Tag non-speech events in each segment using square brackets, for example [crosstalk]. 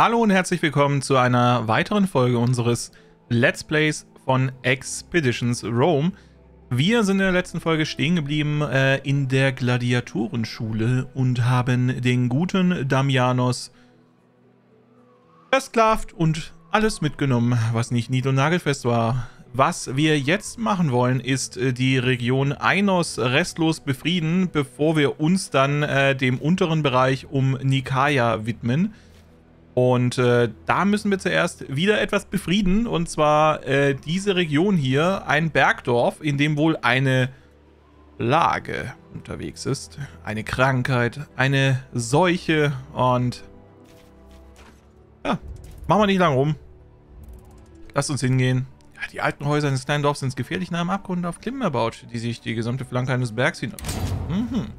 Hallo und herzlich willkommen zu einer weiteren Folge unseres Let's Plays von Expeditions Rome. Wir sind in der letzten Folge stehen geblieben äh, in der Gladiatorenschule und haben den guten Damianos versklavt und alles mitgenommen, was nicht nied- und nagelfest war. Was wir jetzt machen wollen, ist äh, die Region Ainos restlos befrieden, bevor wir uns dann äh, dem unteren Bereich um Nikaya widmen. Und äh, da müssen wir zuerst wieder etwas befrieden. Und zwar äh, diese Region hier, ein Bergdorf, in dem wohl eine Lage unterwegs ist. Eine Krankheit, eine Seuche. Und ja, machen wir nicht lang rum. Lasst uns hingehen. Ja, die alten Häuser eines kleinen Dorfs sind gefährlich nah am Abgrund auf Klimmen erbaut, die sich die gesamte Flanke eines Bergs hin... Mhm.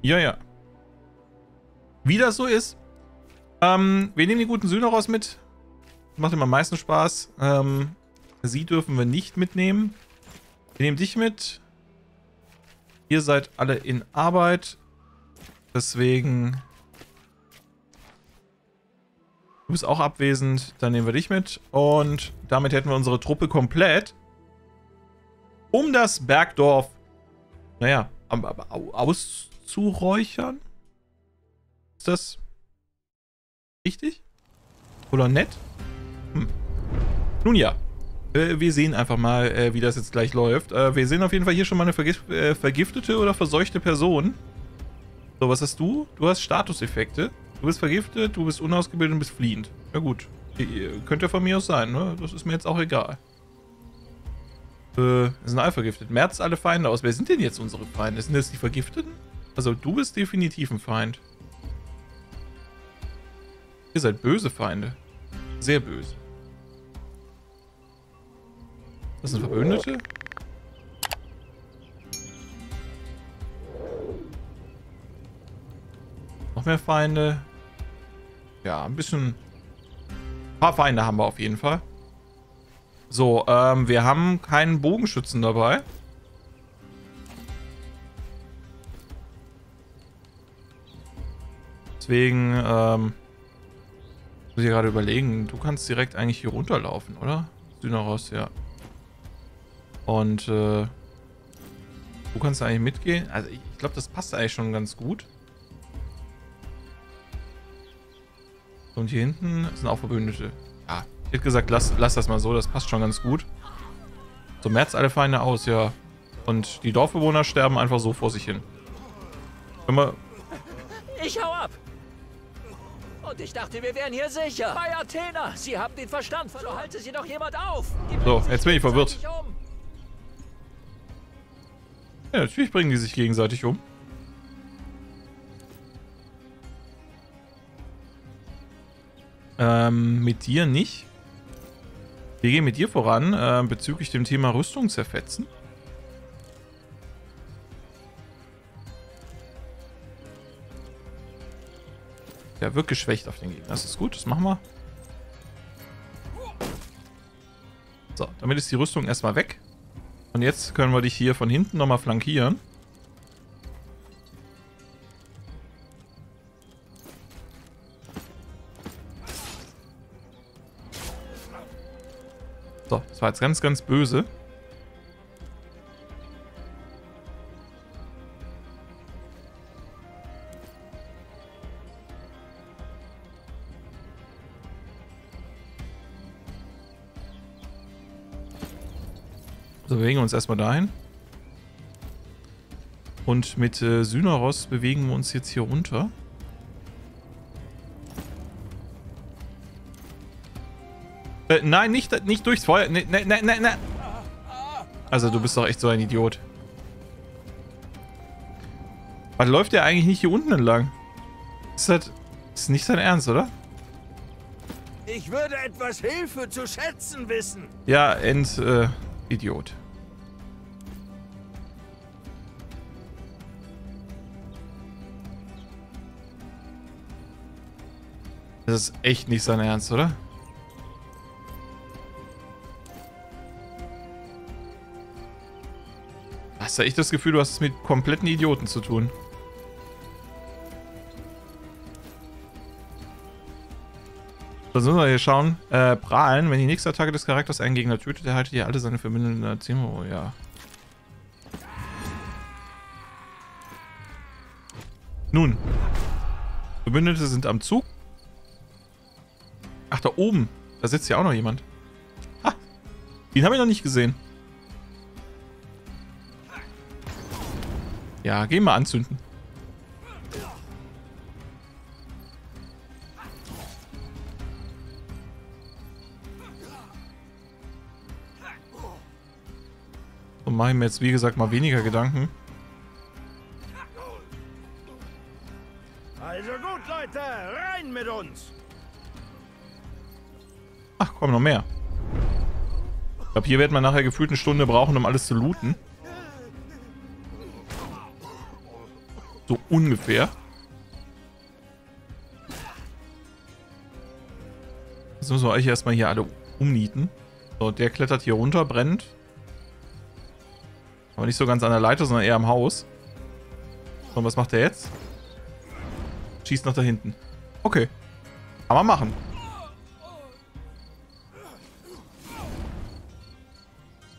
Ja, ja. Wie das so ist, ähm, wir nehmen die guten Syneros mit. Macht immer am meisten Spaß. Ähm, sie dürfen wir nicht mitnehmen. Wir nehmen dich mit. Ihr seid alle in Arbeit. Deswegen... Du bist auch abwesend. Dann nehmen wir dich mit. Und damit hätten wir unsere Truppe komplett. Um das Bergdorf, naja, auszuräuchern. Ist das Richtig? Oder nett? Hm. Nun ja. Äh, wir sehen einfach mal, äh, wie das jetzt gleich läuft. Äh, wir sehen auf jeden Fall hier schon mal eine vergif vergiftete oder verseuchte Person. So, was hast du? Du hast Statuseffekte. Du bist vergiftet, du bist unausgebildet und bist fliehend. Ja gut. Könnte von mir aus sein, ne? Das ist mir jetzt auch egal. Äh, sind alle vergiftet. Merzt alle Feinde aus. Wer sind denn jetzt unsere Feinde? Sind das die Vergifteten? Also du bist definitiv ein Feind. Ihr seid böse Feinde. Sehr böse. Das sind Verbündete? Noch mehr Feinde. Ja, ein bisschen... Ein paar Feinde haben wir auf jeden Fall. So, ähm, wir haben keinen Bogenschützen dabei. Deswegen, ähm... Muss ich gerade überlegen, du kannst direkt eigentlich hier runterlaufen, oder? Synaros, ja. Und, äh, du kannst eigentlich mitgehen. Also ich, ich glaube, das passt eigentlich schon ganz gut. Und hier hinten sind auch Verbündete. Ja, ich hätte gesagt, lass, lass das mal so, das passt schon ganz gut. So, März alle Feinde aus, ja. Und die Dorfbewohner sterben einfach so vor sich hin. Wenn wir... Ich hau ab! Und ich dachte, wir wären hier sicher. Bei Athena, Sie haben den Verstand. So halte Sie doch jemand auf. So, jetzt bin ich verwirrt. Um. Ja, natürlich bringen die sich gegenseitig um. Ähm, mit dir nicht. Wir gehen mit dir voran äh, bezüglich dem Thema Rüstung zerfetzen. Der wird geschwächt auf den Gegner. Das ist gut, das machen wir. So, damit ist die Rüstung erstmal weg. Und jetzt können wir dich hier von hinten nochmal flankieren. So, das war jetzt ganz, ganz böse. Wir uns erstmal dahin. Und mit äh, Synaros bewegen wir uns jetzt hier runter. Äh, nein, nicht, nicht durchs Feuer. Ne, ne, ne, ne, ne. Also, du bist doch echt so ein Idiot. Was läuft der eigentlich nicht hier unten entlang? Ist das ist nicht sein Ernst, oder? Ich würde etwas Hilfe zu schätzen wissen. Ja, End, äh, Idiot. Das ist echt nicht sein Ernst, oder? Hast du echt das Gefühl, du hast es mit kompletten Idioten zu tun? Das müssen wir hier schauen. Äh, prahlen. Wenn die nächste Attacke des Charakters einen Gegner tötet, erhaltet ihr alle seine verbindenden Erziehungen. Oh ja. Nun. Verbündete sind am Zug. Ach, da oben. Da sitzt ja auch noch jemand. Ha. Den habe ich noch nicht gesehen. Ja, gehen wir anzünden. So mache ich mir jetzt, wie gesagt, mal weniger Gedanken. Komm, noch mehr. Ich glaube, hier wird man nachher gefühlt eine Stunde brauchen, um alles zu looten. So ungefähr. Jetzt müssen wir euch erstmal hier alle umnieten. So, der klettert hier runter, brennt. Aber nicht so ganz an der Leiter, sondern eher am Haus. So, und was macht er jetzt? Schießt nach da hinten. Okay. Kann man machen.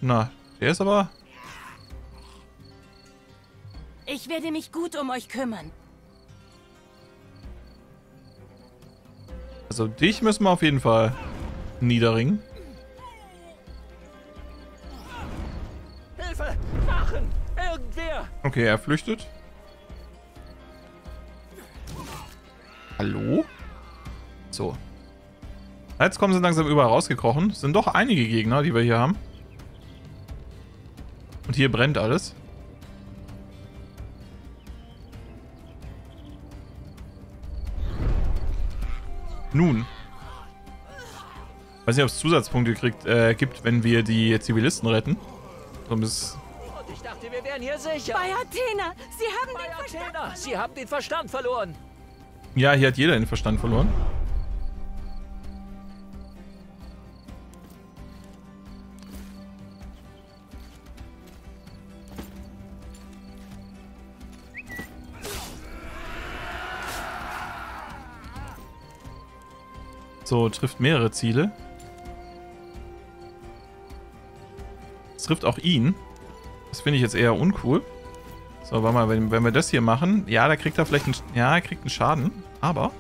Na, der ist aber... Ich werde mich gut um euch kümmern. Also dich müssen wir auf jeden Fall niederringen. Hilfe! Wachen! Irgendwer! Okay, er flüchtet. Hallo? So. Jetzt kommen sie langsam überall rausgekrochen. Es sind doch einige Gegner, die wir hier haben. Und hier brennt alles. Nun. Weiß nicht, ob es Zusatzpunkte kriegt, äh, gibt, wenn wir die Zivilisten retten. So bis Und ich dachte, wir wären hier sicher. Bei Athena! Sie haben Bei den Verstand Athena! Sie haben den Verstand verloren! Ja, hier hat jeder den Verstand verloren. So, trifft mehrere Ziele. Es trifft auch ihn. Das finde ich jetzt eher uncool. So, warte mal, wenn, wenn wir das hier machen, ja, da kriegt er vielleicht einen, ja, er kriegt einen Schaden, aber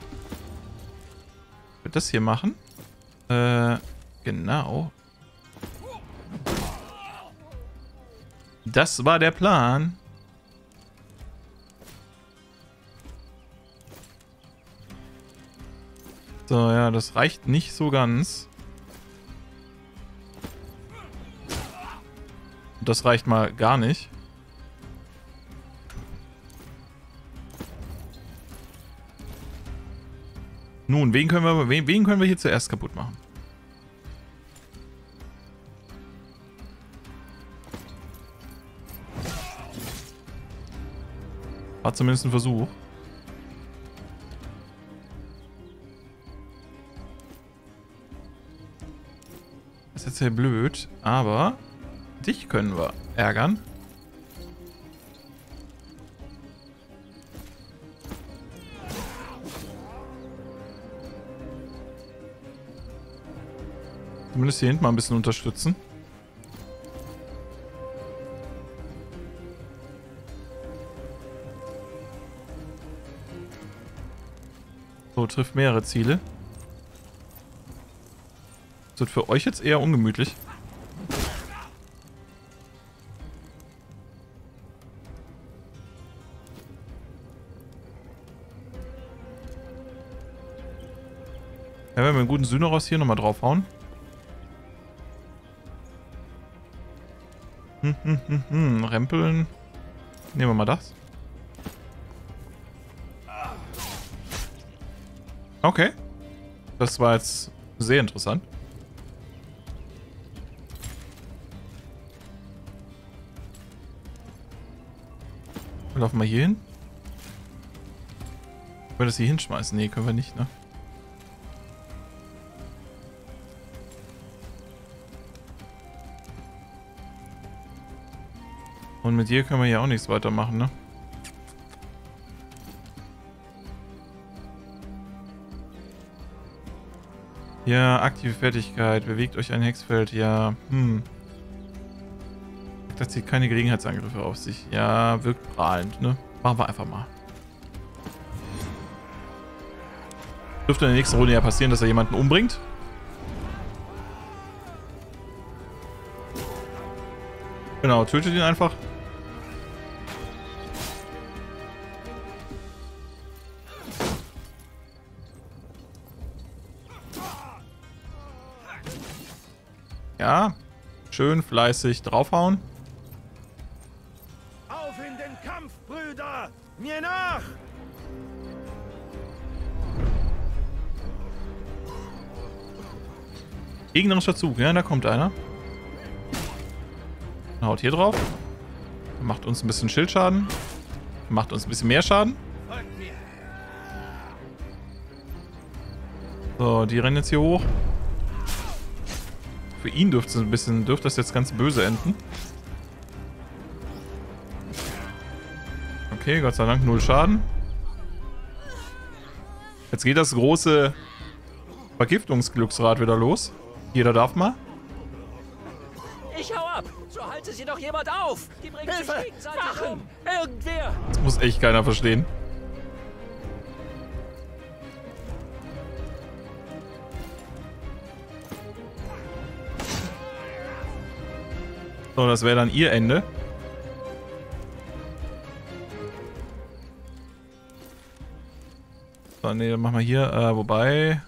wir das hier machen, äh, genau. Das war der Plan. So, ja, das reicht nicht so ganz. Das reicht mal gar nicht. Nun, wen können wir, wen, wen können wir hier zuerst kaputt machen? War zumindest ein Versuch. Sehr blöd, aber dich können wir ärgern. Zumindest hier hinten mal ein bisschen unterstützen. So, trifft mehrere Ziele. Das wird für euch jetzt eher ungemütlich. Ja, wenn wir einen guten Syneros hier nochmal draufhauen. Hm, hm, hm, hm. Rempeln. Nehmen wir mal das. Okay. Das war jetzt sehr interessant. Wir laufen mal hier hin. Können wir das hier hinschmeißen? Nee, können wir nicht, ne? Und mit dir können wir hier auch nichts weitermachen, ne? Ja, aktive Fertigkeit. Bewegt euch ein Hexfeld. Ja, hm. Das zieht keine Gelegenheitsangriffe auf sich. Ja, wirkt prahlend, ne? Machen wir einfach mal. Dürfte in der nächsten Runde ja passieren, dass er jemanden umbringt. Genau, tötet ihn einfach. Ja, schön fleißig draufhauen. Brüder! Mir nach! Gegnerischer Zug, ja, da kommt einer. Haut hier drauf. Macht uns ein bisschen Schildschaden. Macht uns ein bisschen mehr Schaden. So, die rennen jetzt hier hoch. Für ihn dürfte es ein bisschen, dürfte das jetzt ganz böse enden. Okay, Gott sei Dank null Schaden. Jetzt geht das große Vergiftungsglücksrad wieder los. Jeder darf mal. Ich hau ab! So halte sie doch jemand auf! Die bringen Hilfe! sich gegenseitig um! Irgendwer! Das muss echt keiner verstehen. So, das wäre dann ihr Ende. So, ne, dann machen wir hier, äh, wobei...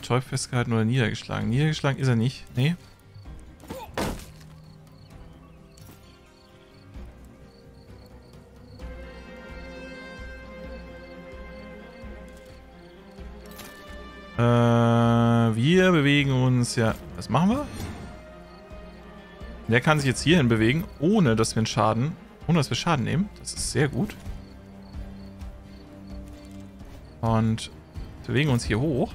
Teufel festgehalten oder niedergeschlagen. Niedergeschlagen ist er nicht. Nee. Äh, wir bewegen uns ja. Was machen wir? Der kann sich jetzt hierhin bewegen, ohne dass wir einen Schaden, ohne dass wir Schaden nehmen. Das ist sehr gut. Und bewegen uns hier hoch.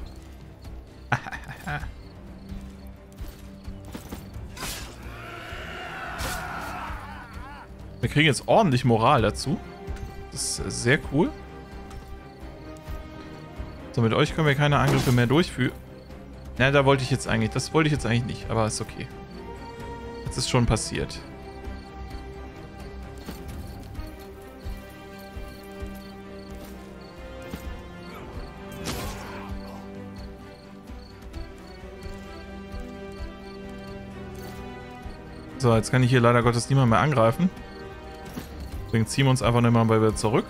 Wir kriegen jetzt ordentlich Moral dazu. Das ist sehr cool. So, mit euch können wir keine Angriffe mehr durchführen. Na, da wollte ich jetzt eigentlich, das wollte ich jetzt eigentlich nicht, aber ist okay. Jetzt ist schon passiert. So, jetzt kann ich hier leider Gottes niemand mehr angreifen. Deswegen ziehen wir uns einfach nochmal wieder zurück.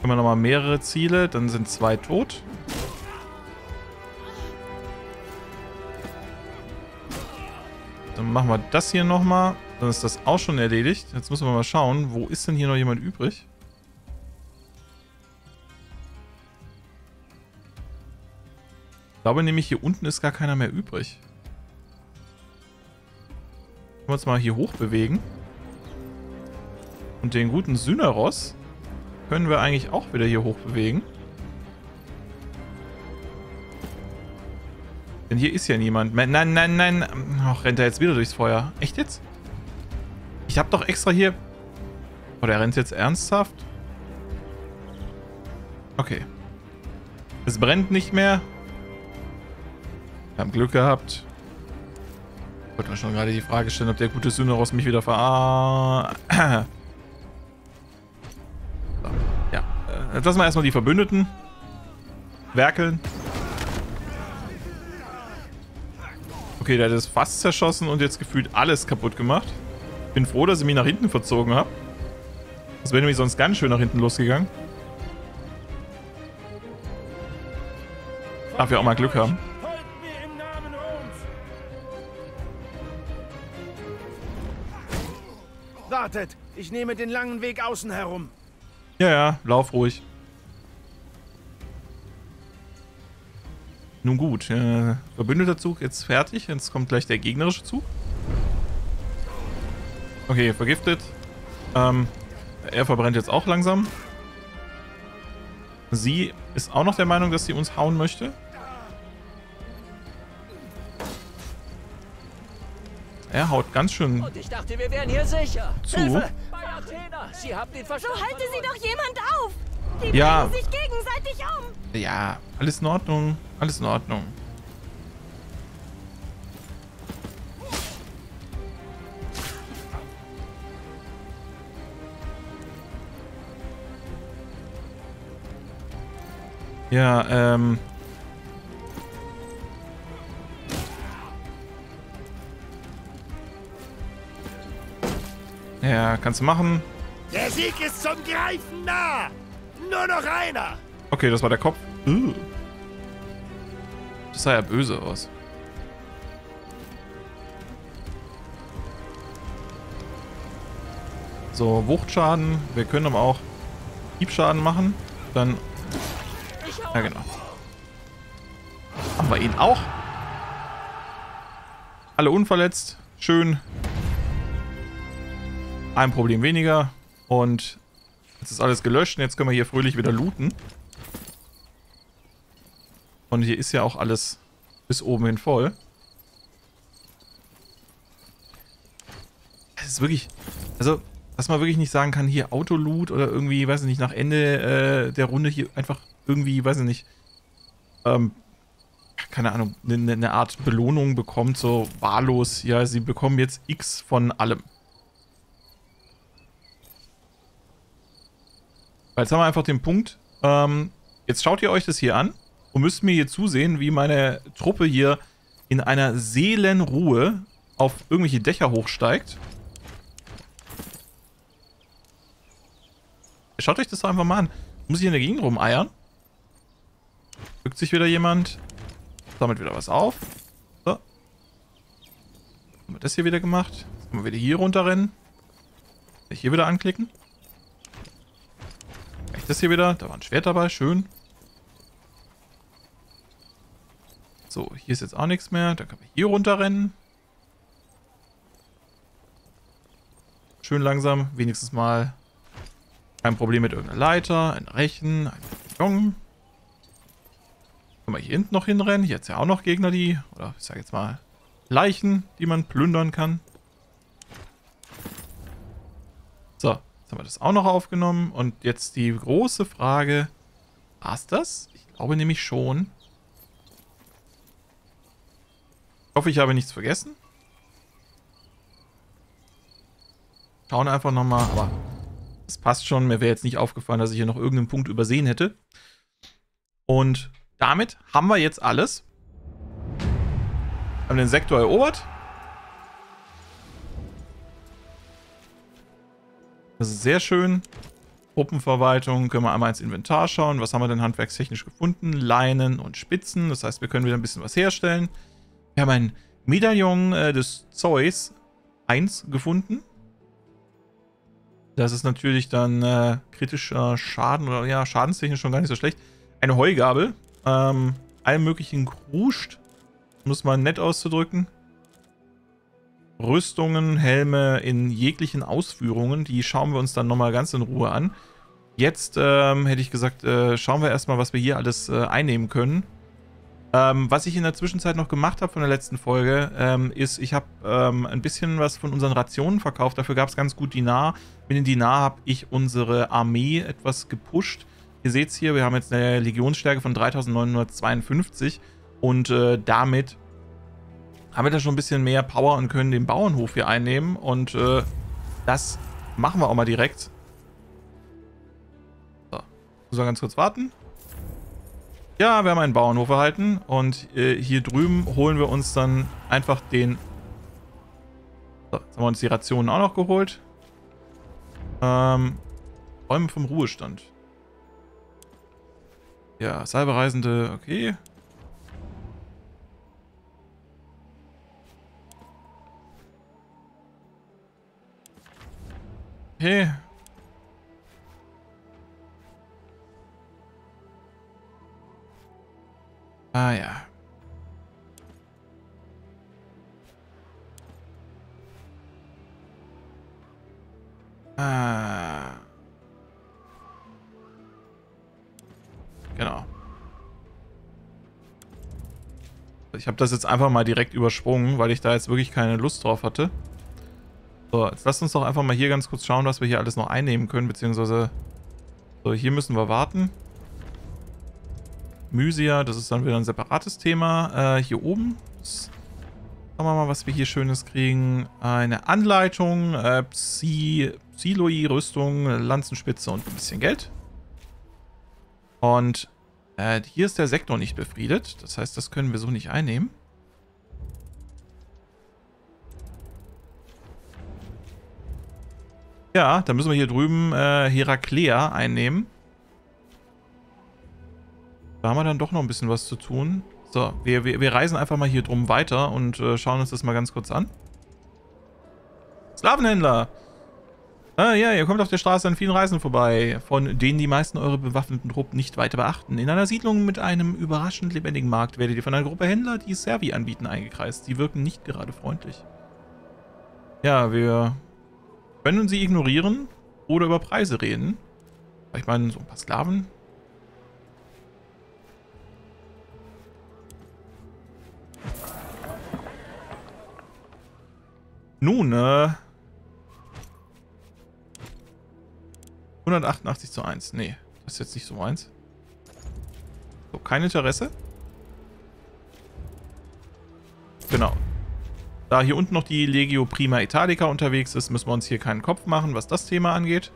Können wir nochmal mehrere Ziele, dann sind zwei tot. Dann machen wir das hier nochmal. Dann ist das auch schon erledigt. Jetzt müssen wir mal schauen, wo ist denn hier noch jemand übrig? Ich glaube nämlich, hier unten ist gar keiner mehr übrig. Können wir uns mal hier hoch bewegen. Und den guten Syneros können wir eigentlich auch wieder hier hoch bewegen. Denn hier ist ja niemand. Nein, nein, nein. Ach, rennt er jetzt wieder durchs Feuer. Echt jetzt? Ich habe doch extra hier... Oh, der rennt jetzt ernsthaft? Okay. Es brennt nicht mehr. Wir haben Glück gehabt. Ich wollte mir schon gerade die Frage stellen, ob der gute Syneros mich wieder ver... [clears throat] So, ja. Äh, Jetzt lassen wir erstmal die Verbündeten werkeln. Okay, der hat das fast zerschossen und jetzt gefühlt alles kaputt gemacht. Bin froh, dass ich mich nach hinten verzogen habe. Das wäre nämlich sonst ganz schön nach hinten losgegangen. Darf ja auch mal Glück haben. Wartet! Ich nehme den langen Weg außen herum. Ja, ja, lauf ruhig. Nun gut, äh, verbündeter Zug jetzt fertig. Jetzt kommt gleich der gegnerische Zug. Okay, vergiftet. Ähm, er verbrennt jetzt auch langsam. Sie ist auch noch der Meinung, dass sie uns hauen möchte. Er haut ganz schön Und ich dachte, wir wären hier sicher! zu. Hilfe! Bei Athena! Sie haben den So halte sie doch jemand auf! Die Ja. bringen sich gegenseitig um! Ja, alles in Ordnung. Alles in Ordnung. Ja, ähm... Ja, kannst du machen. Der Sieg ist zum Greifen nah. Nur noch einer. Okay, das war der Kopf. Uh. Das sah ja böse aus. So, Wuchtschaden. Wir können aber auch Hiebschaden machen. Dann... Ja, genau. Haben wir ihn auch. Alle unverletzt. Schön. Ein Problem weniger. Und jetzt ist alles gelöscht und jetzt können wir hier fröhlich wieder looten. Und hier ist ja auch alles bis oben hin voll. Es ist wirklich... Also, dass man wirklich nicht sagen kann, hier Autoloot oder irgendwie, weiß ich nicht, nach Ende äh, der Runde hier einfach irgendwie, weiß ich nicht, ähm, keine Ahnung, eine, eine Art Belohnung bekommt, so wahllos, ja, sie bekommen jetzt X von allem. Jetzt haben wir einfach den Punkt, ähm, jetzt schaut ihr euch das hier an und müsst mir hier zusehen, wie meine Truppe hier in einer Seelenruhe auf irgendwelche Dächer hochsteigt. Schaut euch das doch einfach mal an. Muss ich in der Gegend rumeiern? Rückt sich wieder jemand. Sammelt wieder was auf. So. Haben wir das hier wieder gemacht. Jetzt können wir wieder hier runterrennen. Hier wieder anklicken. Das hier wieder. Da war ein Schwert dabei. Schön. So, hier ist jetzt auch nichts mehr. Dann können wir hier runterrennen. Schön langsam. Wenigstens mal kein Problem mit irgendeiner Leiter, ein Rechen, ein Ballon. Können wir hier hinten noch hinrennen? Hier hat ja auch noch Gegner, die, oder ich sage jetzt mal, Leichen, die man plündern kann. So, jetzt haben wir das auch noch aufgenommen. Und jetzt die große Frage, war es das? Ich glaube nämlich schon. Ich hoffe, ich habe nichts vergessen. Schauen einfach nochmal, aber das passt schon. Mir wäre jetzt nicht aufgefallen, dass ich hier noch irgendeinen Punkt übersehen hätte. Und damit haben wir jetzt alles. Haben den Sektor erobert. Das ist sehr schön. Truppenverwaltung, können wir einmal ins Inventar schauen. Was haben wir denn handwerkstechnisch gefunden? Leinen und Spitzen. Das heißt, wir können wieder ein bisschen was herstellen. Wir haben ein Medaillon äh, des Zeus 1 gefunden. Das ist natürlich dann äh, kritischer Schaden oder ja, schadenstechnisch schon gar nicht so schlecht. Eine Heugabel. Ähm, allen möglichen Kruscht. Muss man nett auszudrücken. Rüstungen, Helme in jeglichen Ausführungen. Die schauen wir uns dann nochmal ganz in Ruhe an. Jetzt ähm, hätte ich gesagt, äh, schauen wir erstmal, was wir hier alles äh, einnehmen können. Ähm, was ich in der Zwischenzeit noch gemacht habe von der letzten Folge, ähm, ist, ich habe ähm, ein bisschen was von unseren Rationen verkauft. Dafür gab es ganz gut Dinar. Mit den Dinar habe ich unsere Armee etwas gepusht. Ihr seht es hier, wir haben jetzt eine Legionsstärke von 3952 und äh, damit haben wir da schon ein bisschen mehr Power und können den Bauernhof hier einnehmen. Und äh, das machen wir auch mal direkt. So, muss man ganz kurz warten. Ja, wir haben einen Bauernhof erhalten und äh, hier drüben holen wir uns dann einfach den... So, jetzt haben wir uns die Rationen auch noch geholt. Ähm, Räume vom Ruhestand. Ja, Salbereisende, okay. Okay. Ah ja. Ah. Genau. Ich habe das jetzt einfach mal direkt übersprungen, weil ich da jetzt wirklich keine Lust drauf hatte. So, jetzt lasst uns doch einfach mal hier ganz kurz schauen, was wir hier alles noch einnehmen können, beziehungsweise... So, hier müssen wir warten. Mysia, das ist dann wieder ein separates Thema. Äh, hier oben, schauen wir mal, was wir hier Schönes kriegen. Eine Anleitung, äh, Psi, Psiloi, Rüstung, Lanzenspitze und ein bisschen Geld. Und äh, hier ist der Sektor nicht befriedet. Das heißt, das können wir so nicht einnehmen. Ja, dann müssen wir hier drüben äh, Heraklea einnehmen. Da haben wir dann doch noch ein bisschen was zu tun. So, wir, wir, wir reisen einfach mal hier drum weiter und äh, schauen uns das mal ganz kurz an. Sklavenhändler! Ah ja, ihr kommt auf der Straße an vielen Reisen vorbei, von denen die meisten eure bewaffneten Truppen nicht weiter beachten. In einer Siedlung mit einem überraschend lebendigen Markt werdet ihr von einer Gruppe Händler, die Servi anbieten, eingekreist. Sie wirken nicht gerade freundlich. Ja, wir können sie ignorieren oder über Preise reden. Ich meine, so ein paar Sklaven. Nun, äh, 188 zu 1. Nee, das ist jetzt nicht so meins. So, kein Interesse. Genau. Da hier unten noch die Legio Prima Italica unterwegs ist, müssen wir uns hier keinen Kopf machen, was das Thema angeht.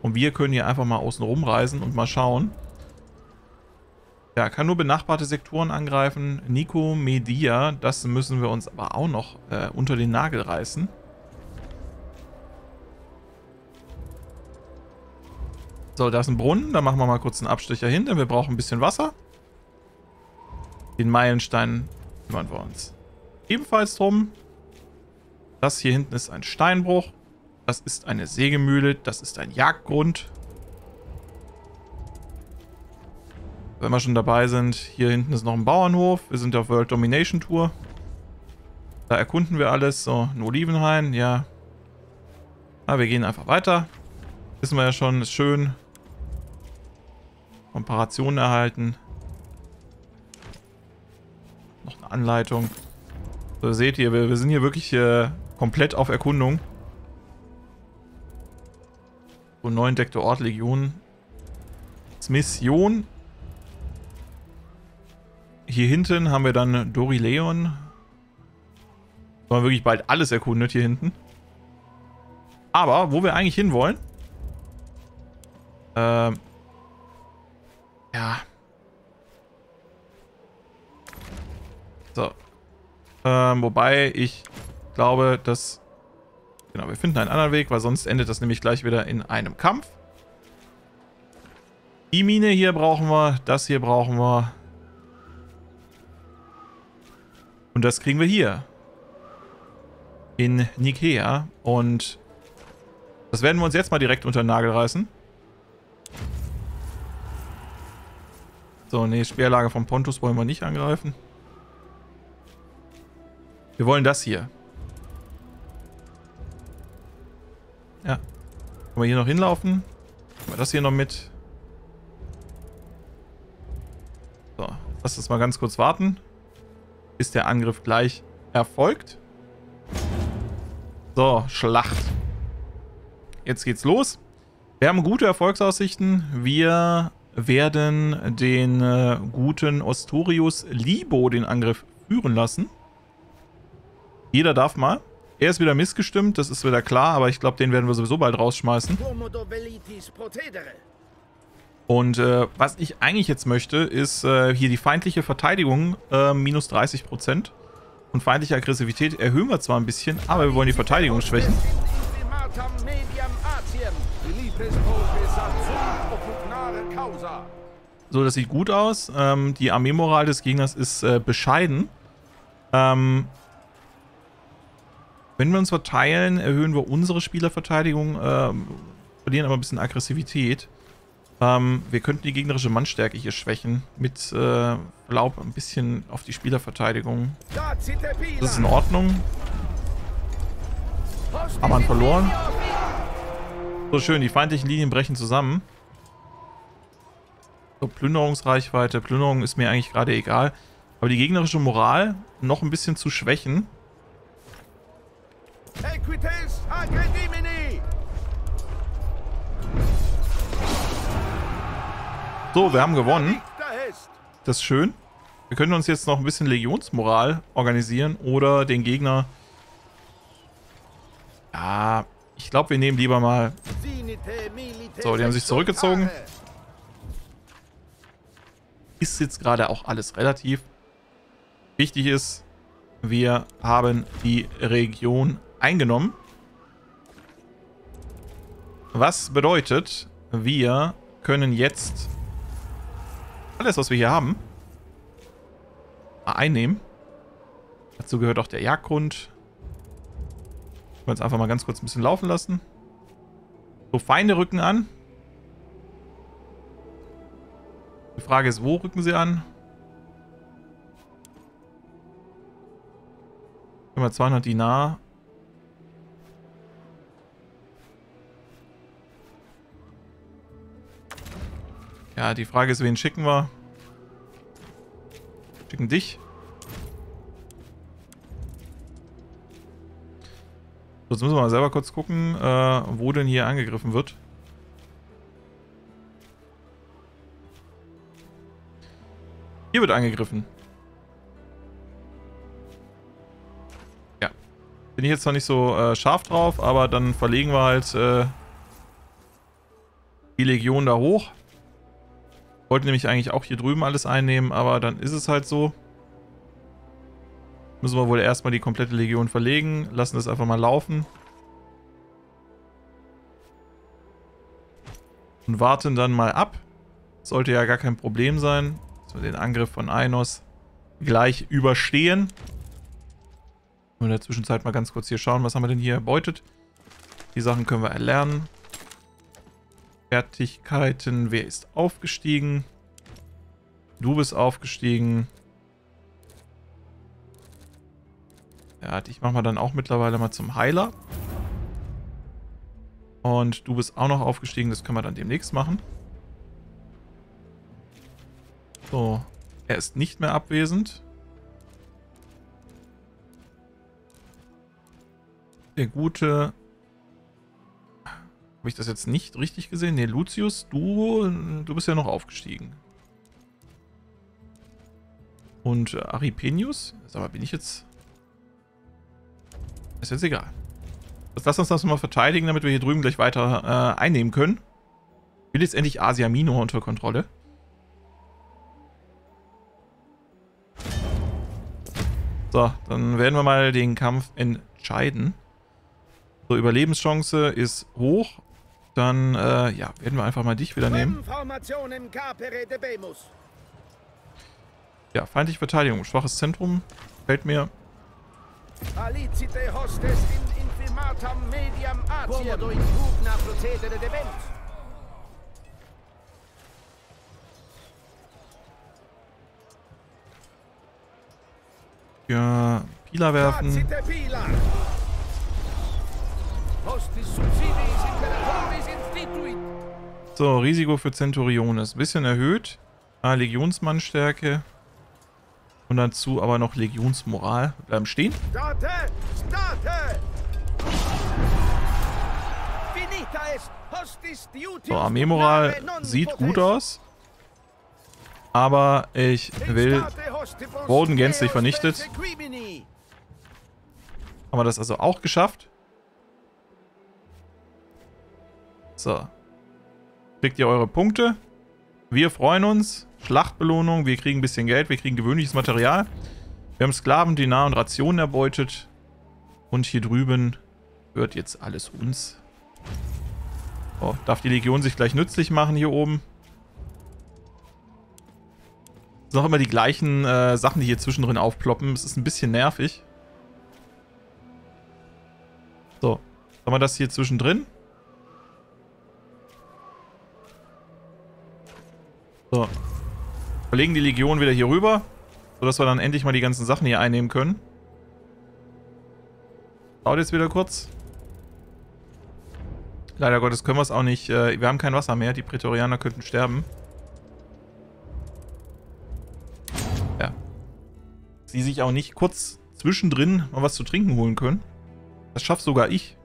Und wir können hier einfach mal außen rumreisen und mal schauen. Ja, kann nur benachbarte Sektoren angreifen. Nico Media, das müssen wir uns aber auch noch äh, unter den Nagel reißen. So, da ist ein Brunnen. Da machen wir mal kurz einen Abstecher hin, denn wir brauchen ein bisschen Wasser. Den Meilenstein kümmern wir uns ebenfalls drum. Das hier hinten ist ein Steinbruch. Das ist eine Sägemühle. Das ist ein Jagdgrund. Wenn wir schon dabei sind, hier hinten ist noch ein Bauernhof. Wir sind auf World Domination Tour. Da erkunden wir alles. So, ein Olivenhain, ja. Aber wir gehen einfach weiter. Wissen wir ja schon, ist schön. Komparationen erhalten. Noch eine Anleitung. So, seht ihr, wir, wir sind hier wirklich äh, komplett auf Erkundung. So, neu entdeckte Ort, Legion. Mission. Hier hinten haben wir dann Dorileon. So haben wir wirklich bald alles erkundet hier hinten. Aber, wo wir eigentlich hinwollen, ähm, ja. So. Ähm, wobei ich glaube, dass... Genau, wir finden einen anderen Weg, weil sonst endet das nämlich gleich wieder in einem Kampf. Die Mine hier brauchen wir, das hier brauchen wir. Und das kriegen wir hier. In Nikea. Und das werden wir uns jetzt mal direkt unter den Nagel reißen. So, nee, Speerlager vom Pontus wollen wir nicht angreifen. Wir wollen das hier. Ja. Können wir hier noch hinlaufen? Nehmen wir das hier noch mit. So, lass uns mal ganz kurz warten. Bis der Angriff gleich erfolgt. So, Schlacht. Jetzt geht's los. Wir haben gute Erfolgsaussichten. Wir werden den äh, guten Ostorius Libo den Angriff führen lassen. Jeder darf mal. Er ist wieder missgestimmt, das ist wieder klar, aber ich glaube, den werden wir sowieso bald rausschmeißen. Und äh, was ich eigentlich jetzt möchte, ist äh, hier die feindliche Verteidigung äh, minus 30%. Und feindliche Aggressivität erhöhen wir zwar ein bisschen, aber wir wollen die Verteidigung schwächen. So, das sieht gut aus. Ähm, die Armeemoral des Gegners ist äh, bescheiden. Ähm, wenn wir uns verteilen, erhöhen wir unsere Spielerverteidigung, ähm, verlieren aber ein bisschen Aggressivität. Ähm, wir könnten die gegnerische Mannstärke hier schwächen. Mit äh, Laub ein bisschen auf die Spielerverteidigung. Das ist in Ordnung. Haben wir verloren. So schön, die feindlichen Linien brechen zusammen. So, Plünderungsreichweite. Plünderung ist mir eigentlich gerade egal. Aber die gegnerische Moral noch ein bisschen zu schwächen. So, wir haben gewonnen. Das ist schön. Wir können uns jetzt noch ein bisschen Legionsmoral organisieren oder den Gegner... Ja, ich glaube, wir nehmen lieber mal... So, die haben sich zurückgezogen. Ist jetzt gerade auch alles relativ. Wichtig ist, wir haben die Region eingenommen. Was bedeutet, wir können jetzt alles, was wir hier haben, einnehmen. Dazu gehört auch der Jagdgrund. Ich wollte es einfach mal ganz kurz ein bisschen laufen lassen. So, Feinde rücken an. Die Frage ist, wo rücken sie an? Immer 200 Dinar. Ja, die Frage ist, wen schicken wir? Schicken dich. Jetzt müssen wir mal selber kurz gucken, äh, wo denn hier angegriffen wird. Hier wird angegriffen. Ja. Bin ich jetzt noch nicht so äh, scharf drauf, aber dann verlegen wir halt äh, die Legion da hoch. Wollte nämlich eigentlich auch hier drüben alles einnehmen, aber dann ist es halt so. Müssen wir wohl erstmal die komplette Legion verlegen. Lassen das einfach mal laufen. Und warten dann mal ab. Sollte ja gar kein Problem sein, dass wir den Angriff von Einos gleich überstehen. Und in der Zwischenzeit mal ganz kurz hier schauen, was haben wir denn hier erbeutet. Die Sachen können wir erlernen. Fertigkeiten. Wer ist aufgestiegen? Du bist aufgestiegen. Ja, dich machen wir dann auch mittlerweile mal zum Heiler. Und du bist auch noch aufgestiegen. Das können wir dann demnächst machen. So. Er ist nicht mehr abwesend. Der gute habe ich das jetzt nicht richtig gesehen? Ne, Lucius, du, du bist ja noch aufgestiegen. Und äh, Aripenius? Sag mal, bin ich jetzt... Ist jetzt egal. lass uns das mal verteidigen, damit wir hier drüben gleich weiter äh, einnehmen können. Ich will jetzt endlich Asia Minor unter Kontrolle. So, dann werden wir mal den Kampf entscheiden. So, Überlebenschance ist hoch. Dann, äh, ja, werden wir einfach mal dich wieder nehmen. Ja, feindliche Verteidigung. Schwaches Zentrum. Fällt mir. Ja, Pila werfen. So, Risiko für Centuriones. Bisschen erhöht. Ah, Legionsmannstärke. Und dazu aber noch Legionsmoral. Wir bleiben stehen. So, Armeemoral sieht gut aus. Aber ich will Boden gänzlich vernichtet. Haben wir das also auch geschafft? So. Kriegt ihr eure Punkte. Wir freuen uns. Schlachtbelohnung. Wir kriegen ein bisschen Geld. Wir kriegen gewöhnliches Material. Wir haben Sklaven, Dinar und Rationen erbeutet. Und hier drüben wird jetzt alles uns. Oh, darf die Legion sich gleich nützlich machen hier oben. Das sind auch immer die gleichen äh, Sachen, die hier zwischendrin aufploppen. Es ist ein bisschen nervig. So, haben wir das hier zwischendrin? So. Verlegen die Legion wieder hier rüber, sodass wir dann endlich mal die ganzen Sachen hier einnehmen können. Dauert jetzt wieder kurz. Leider Gottes können wir es auch nicht. Äh, wir haben kein Wasser mehr. Die Prätorianer könnten sterben. Ja. Sie sich auch nicht kurz zwischendrin mal was zu trinken holen können. Das schafft sogar ich.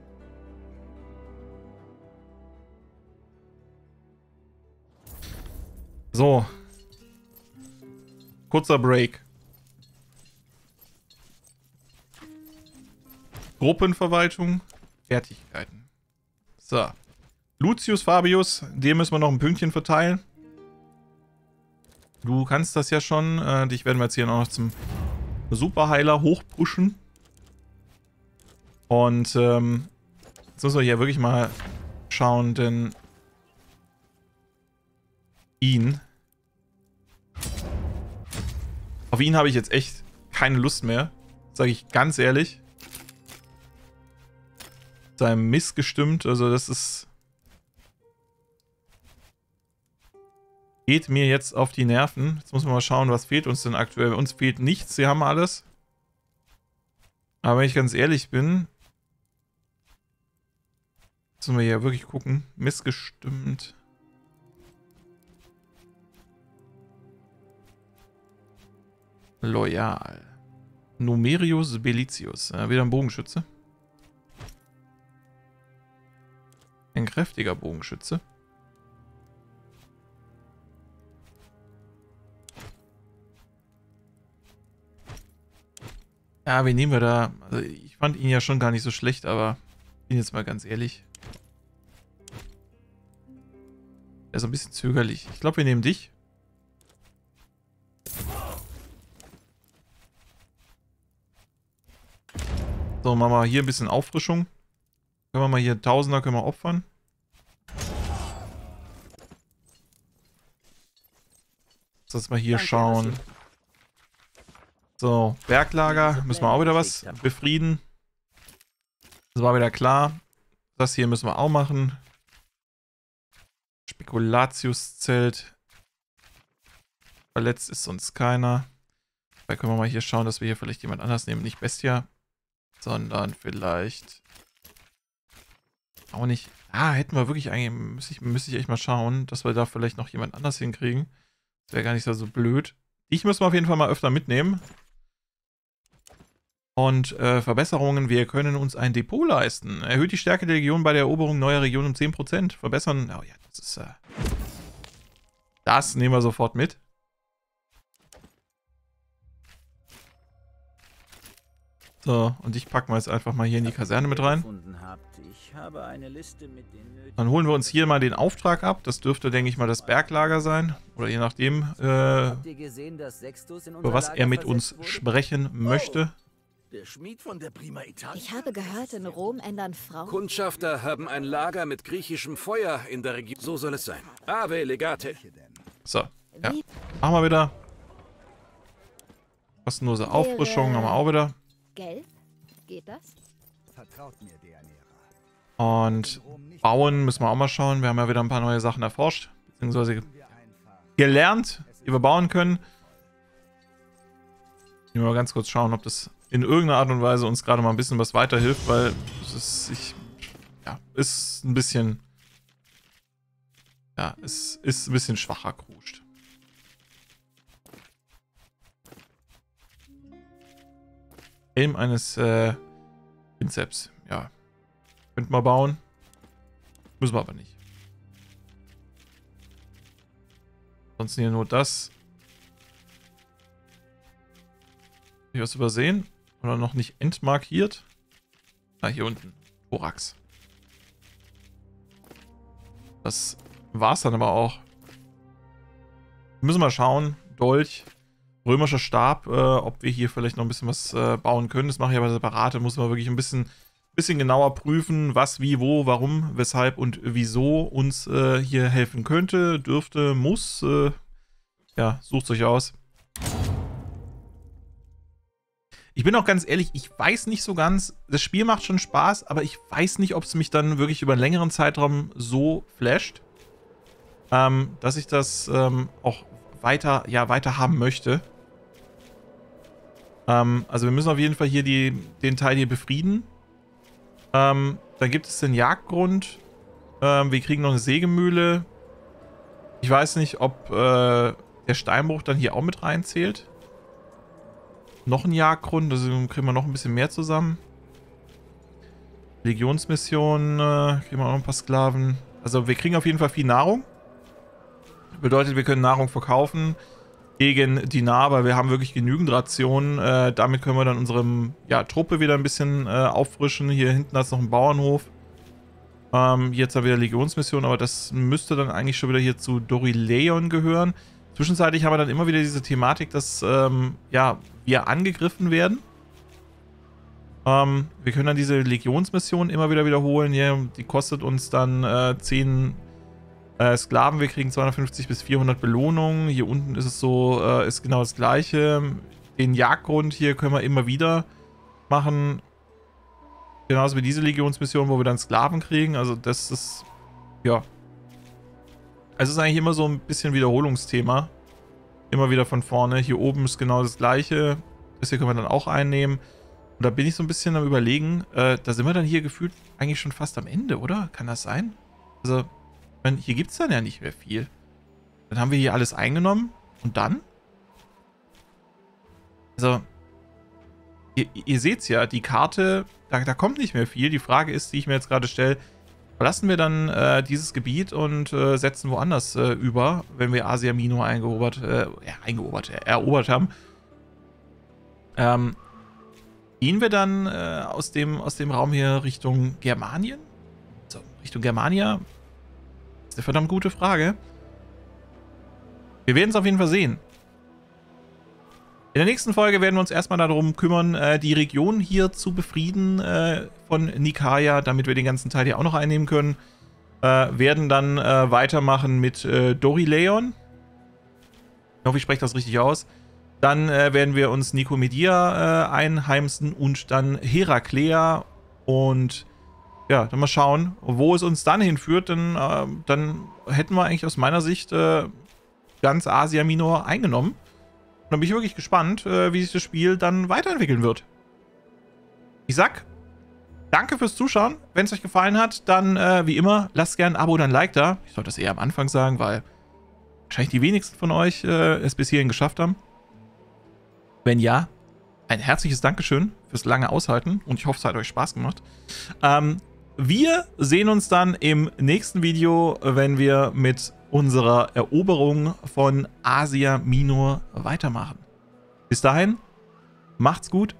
So. Kurzer Break. Gruppenverwaltung, Fertigkeiten. So. Lucius Fabius, dem müssen wir noch ein Pünktchen verteilen. Du kannst das ja schon. Äh, dich werden wir jetzt hier noch zum Superheiler hochpushen. Und ähm, jetzt müssen wir hier wirklich mal schauen, denn ihn. Auf ihn habe ich jetzt echt keine Lust mehr. Sage ich ganz ehrlich. Seinem missgestimmt, also das ist... Geht mir jetzt auf die Nerven. Jetzt muss man mal schauen, was fehlt uns denn aktuell. Uns fehlt nichts, sie haben alles. Aber wenn ich ganz ehrlich bin... Müssen wir hier wirklich gucken. Missgestimmt. Loyal. Numerius Belitius. Ja, wieder ein Bogenschütze. Ein kräftiger Bogenschütze. Ja, wen nehmen wir da? Also ich fand ihn ja schon gar nicht so schlecht, aber bin jetzt mal ganz ehrlich. Er ist ein bisschen zögerlich. Ich glaube, wir nehmen dich. So, machen wir hier ein bisschen Auffrischung. Können wir mal hier Tausender können wir opfern. Lass mal hier schauen. So, Berglager. Müssen wir auch wieder was befrieden. Das war wieder klar. Das hier müssen wir auch machen. Spekulatiuszelt. Verletzt ist sonst keiner. Da können wir mal hier schauen, dass wir hier vielleicht jemand anders nehmen. Nicht Bestia sondern vielleicht auch nicht. Ah, hätten wir wirklich eigentlich, müsste ich, müsste ich echt mal schauen, dass wir da vielleicht noch jemand anders hinkriegen. Das wäre gar nicht so blöd. Ich muss mal auf jeden Fall mal öfter mitnehmen. Und äh, Verbesserungen, wir können uns ein Depot leisten. Erhöht die Stärke der Legion bei der Eroberung neuer Regionen um 10%. Verbessern, oh ja, das ist, äh, das nehmen wir sofort mit. So, und ich packe mal jetzt einfach mal hier in die Kaserne mit rein. Dann holen wir uns hier mal den Auftrag ab. Das dürfte, denke ich mal, das Berglager sein. Oder je nachdem, äh, über was er mit uns sprechen möchte. Ich habe gehört, in Rom ändern Frauen... Kundschafter haben ein Lager mit griechischem Feuer in der Region. So soll es sein. Ave legate. So, ja. Machen wir wieder. Kostenlose Auffrischung haben wir auch wieder. Gelb? Geht das? Vertraut mir, Deanira. Und bauen müssen wir auch mal schauen. Wir haben ja wieder ein paar neue Sachen erforscht, beziehungsweise gelernt, die wir bauen können. Ich will mal ganz kurz schauen, ob das in irgendeiner Art und Weise uns gerade mal ein bisschen was weiterhilft, weil es ist, ich, ja, ist ein bisschen, ja, es ist ein bisschen schwacher kruscht. Helm eines äh, Prinzeps. Ja. Könnten wir bauen. Müssen wir aber nicht. Ansonsten hier nur das. Habe ich was übersehen? Oder noch nicht entmarkiert? Ah, hier unten. Thorax. Das war's dann aber auch. Müssen wir schauen. Dolch römischer Stab, äh, ob wir hier vielleicht noch ein bisschen was äh, bauen können. Das mache ich aber separat. muss man wirklich ein bisschen, bisschen genauer prüfen, was, wie, wo, warum, weshalb und wieso uns äh, hier helfen könnte, dürfte, muss. Äh, ja, sucht euch aus. Ich bin auch ganz ehrlich, ich weiß nicht so ganz, das Spiel macht schon Spaß, aber ich weiß nicht, ob es mich dann wirklich über einen längeren Zeitraum so flasht, ähm, dass ich das ähm, auch weiter, ja, weiter haben möchte. Ähm, also wir müssen auf jeden Fall hier die, den Teil hier befrieden. Ähm, dann gibt es den Jagdgrund. Ähm, wir kriegen noch eine Sägemühle. Ich weiß nicht, ob äh, der Steinbruch dann hier auch mit reinzählt. Noch ein Jagdgrund, also kriegen wir noch ein bisschen mehr zusammen. Legionsmission, äh, kriegen wir auch noch ein paar Sklaven. Also wir kriegen auf jeden Fall viel Nahrung. Bedeutet, wir können Nahrung verkaufen. Gegen Dinar, weil wir haben wirklich genügend Rationen. Äh, damit können wir dann unsere ja, Truppe wieder ein bisschen äh, auffrischen. Hier hinten ist noch ein Bauernhof. Ähm, jetzt haben wir Legionsmission, aber das müsste dann eigentlich schon wieder hier zu Dorileon gehören. Zwischenzeitlich haben wir dann immer wieder diese Thematik, dass ähm, ja, wir angegriffen werden. Ähm, wir können dann diese Legionsmission immer wieder wiederholen. Hier, die kostet uns dann äh, 10 äh, Sklaven. Wir kriegen 250 bis 400 Belohnungen. Hier unten ist es so, äh, ist genau das gleiche. Den Jagdgrund hier können wir immer wieder machen. Genauso wie diese Legionsmission, wo wir dann Sklaven kriegen. Also das ist, ja. Also es ist eigentlich immer so ein bisschen Wiederholungsthema. Immer wieder von vorne. Hier oben ist genau das gleiche. Das hier können wir dann auch einnehmen. Und da bin ich so ein bisschen am überlegen, äh, da sind wir dann hier gefühlt eigentlich schon fast am Ende, oder? Kann das sein? Also, meine, hier gibt es dann ja nicht mehr viel. Dann haben wir hier alles eingenommen. Und dann? Also, ihr, ihr seht es ja, die Karte, da, da, kommt nicht mehr viel. Die Frage ist, die ich mir jetzt gerade stelle, verlassen wir dann äh, dieses Gebiet und äh, setzen woanders äh, über, wenn wir Asia Minor eingeobert, äh, ja, eingeobert, erobert haben. Ähm, Gehen wir dann äh, aus, dem, aus dem Raum hier Richtung Germanien? So, Richtung Germania? Verdammt gute Frage. Wir werden es auf jeden Fall sehen. In der nächsten Folge werden wir uns erstmal darum kümmern, äh, die Region hier zu befrieden äh, von Nikaya, damit wir den ganzen Teil hier auch noch einnehmen können. Äh, werden dann weitermachen mit äh, Dorileon. Ich hoffe, ich spreche das richtig aus. Dann werden wir uns Nikomedia äh, einheimsen und dann Heraklea. Und ja, dann mal schauen, wo es uns dann hinführt. Denn äh, dann hätten wir eigentlich aus meiner Sicht äh, ganz Asia Minor eingenommen. Und dann bin ich wirklich gespannt, äh, wie sich das Spiel dann weiterentwickeln wird. Ich sag, danke fürs Zuschauen. Wenn es euch gefallen hat, dann äh, wie immer, lasst gerne ein Abo oder ein Like da. Ich sollte das eher am Anfang sagen, weil wahrscheinlich die wenigsten von euch es bis hierhin geschafft haben. Wenn ja, ein herzliches Dankeschön fürs lange Aushalten und ich hoffe, es hat euch Spaß gemacht. Ähm, wir sehen uns dann im nächsten Video, wenn wir mit unserer Eroberung von Asia Minor weitermachen. Bis dahin, macht's gut